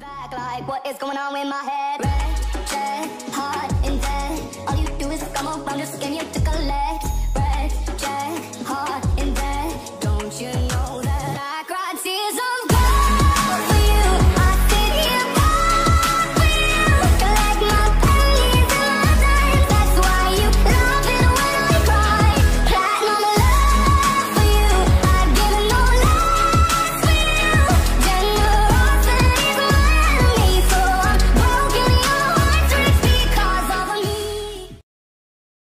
Back like what is going on with my head? Red, dead, hot, and dead. All you do is come around, just give me a